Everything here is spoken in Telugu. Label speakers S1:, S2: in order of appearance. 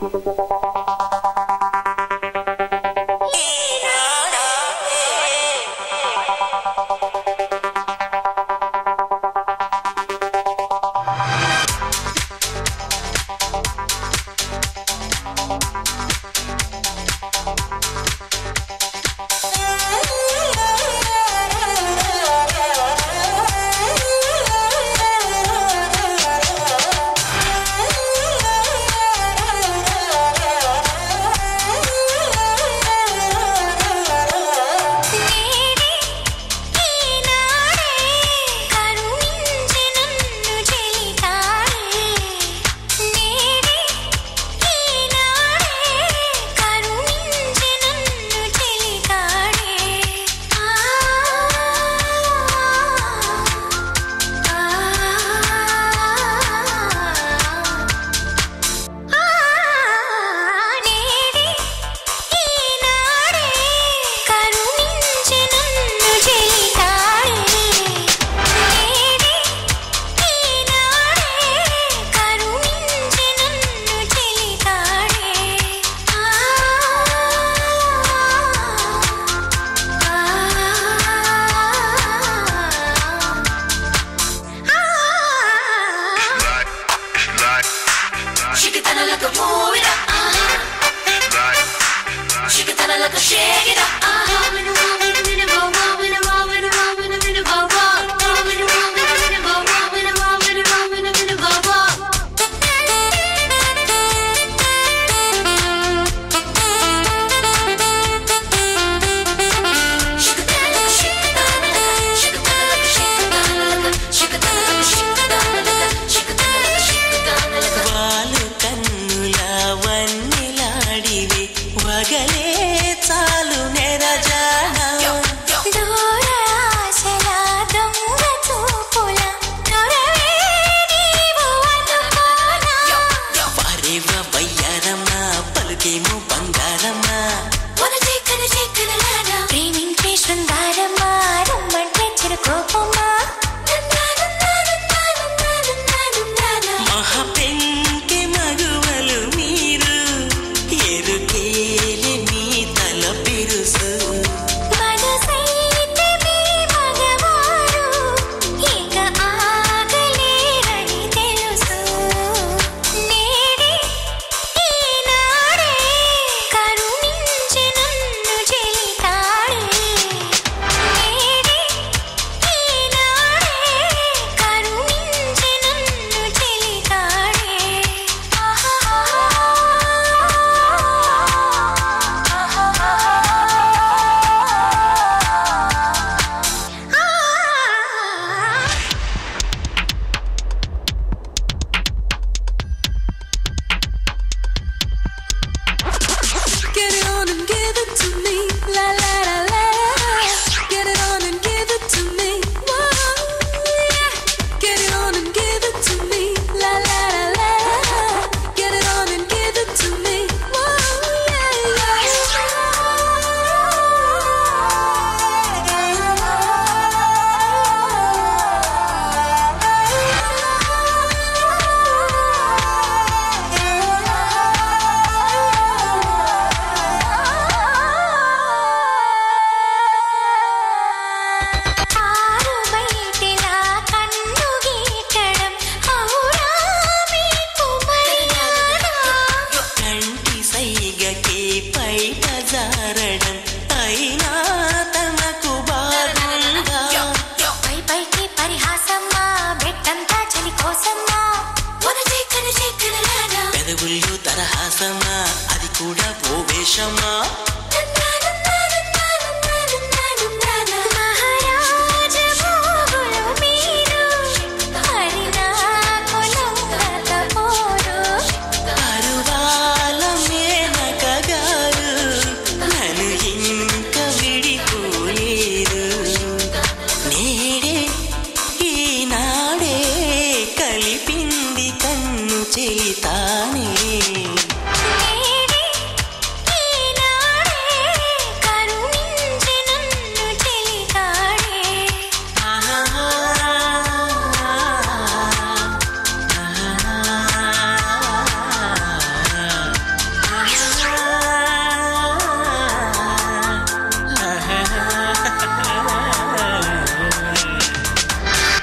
S1: ハハハハ。
S2: Shake it up, uh-huh.
S3: బయట జారడం
S1: పై పైకి పరిహాసమ్మా బెట్టంతా చలి కోసమ్మా.
S3: పెదవులు తరహాసమ్మా అది కూడా పోవేశమ్మా